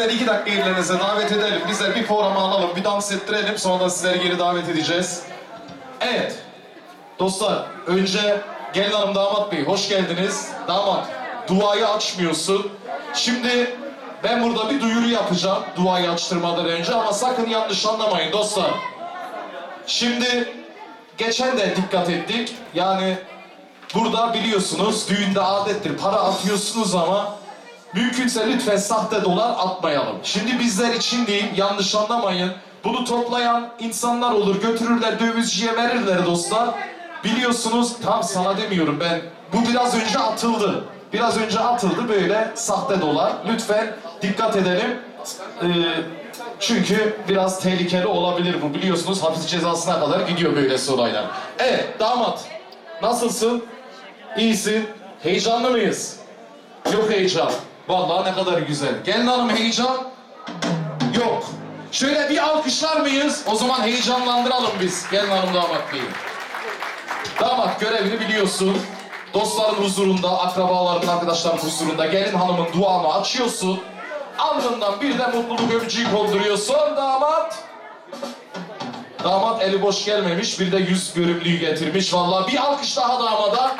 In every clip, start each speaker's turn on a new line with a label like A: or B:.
A: Sizleri iki dakika yerlerinize davet edelim. Bizler bir program alalım, bir dans ettirelim. Sonra sizleri geri davet edeceğiz. Evet. Dostlar, önce gelin hanım damat bey, hoş geldiniz. Damat, duayı açmıyorsun. Şimdi ben burada bir duyuru yapacağım duayı açtırmadan önce ama sakın yanlış anlamayın dostlar. Şimdi geçen de dikkat ettik. Yani burada biliyorsunuz düğünde adettir para atıyorsunuz ama mümkünse lütfen sahte dolar atmayalım. Şimdi bizler için değil yanlış anlamayın. Bunu toplayan insanlar olur götürürler dövizciye verirler dostlar. Biliyorsunuz tam sana demiyorum ben bu biraz önce atıldı. Biraz önce atıldı böyle sahte dolar. Lütfen dikkat edelim. Ee, çünkü biraz tehlikeli olabilir bu. Biliyorsunuz hapis cezasına kadar gidiyor böylesi olaylar. Evet damat nasılsın? İyisin. Heyecanlı mıyız? Yok heyecan. Vallahi ne kadar güzel. Gelin hanım heyecan? Yok. Şöyle bir alkışlar mıyız? O zaman heyecanlandıralım biz. Gelin hanım damat beyi. Damat görevini biliyorsun. Dostların huzurunda, akrabaların, arkadaşların huzurunda gelin hanımın duanı açıyorsun. Alnından bir de mutluluk öpücüğü konduruyorsun damat. Damat eli boş gelmemiş, bir de yüz görümlüğü getirmiş. Vallahi bir alkış daha damada.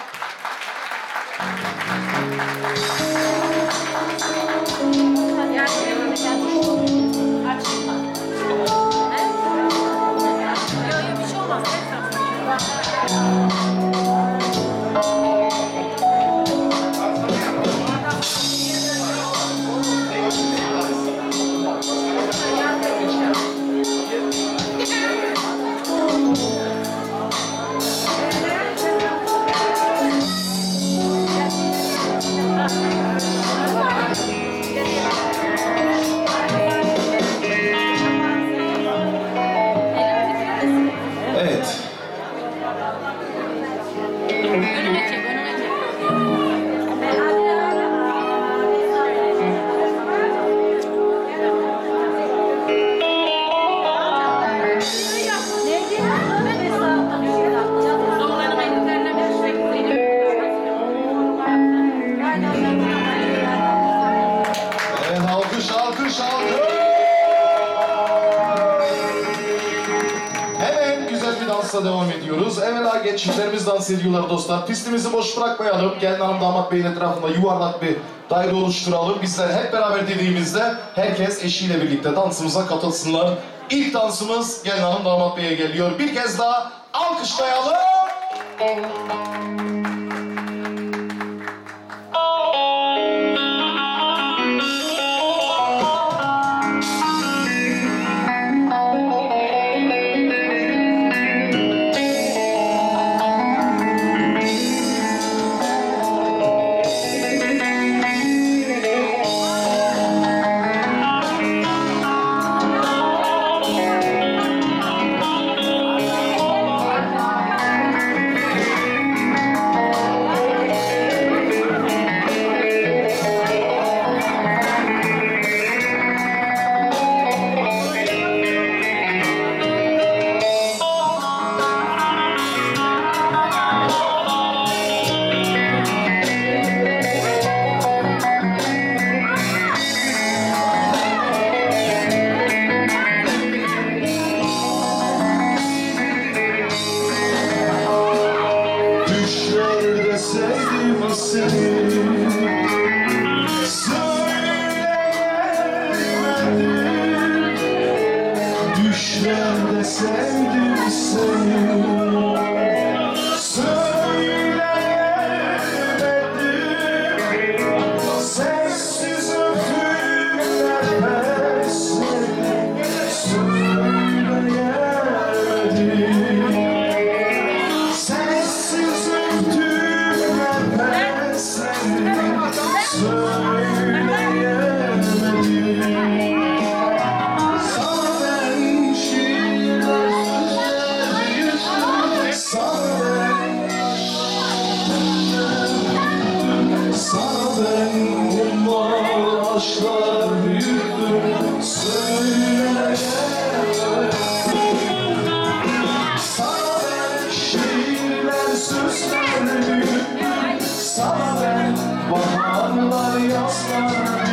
A: Evvela geçişlerimiz dans ediyorlar dostlar. Pistimizi boş bırakmayalım. Gelin hanım damat beyin etrafında yuvarlak bir daire oluşturalım. Bizler hep beraber dediğimizde herkes eşiyle birlikte dansımıza katılsınlar. İlk dansımız gelin hanım damat beye geliyor. Bir kez daha alkışlayalım.
B: the same, do the same. Büyüttüm Sana ben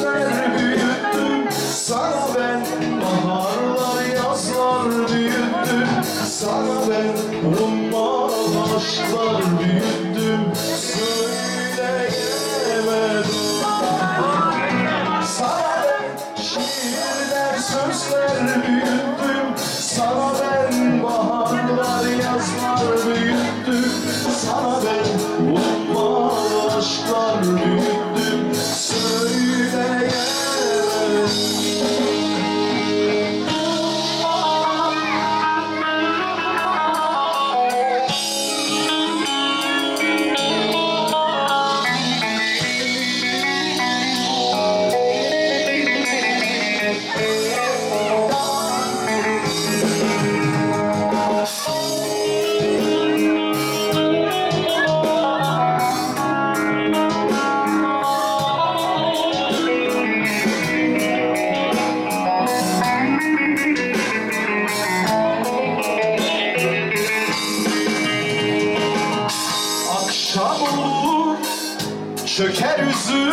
B: sözler büyüttüm. Sana ben baharlar, yazlar büyüttüm.
A: Sana ben ummalı aşklar büyüttüm. Söyleyemedim. Sana şiirler, sözler büyüttüm Sana ben baharlar, yazlar büyüttüm Sana ben ummalı aşklar büyüttüm Çöker yüzü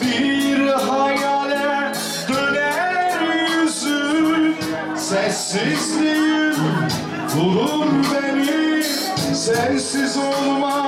A: bir hayale döner yüzü Sessizliğin vurur beni sensiz olmaz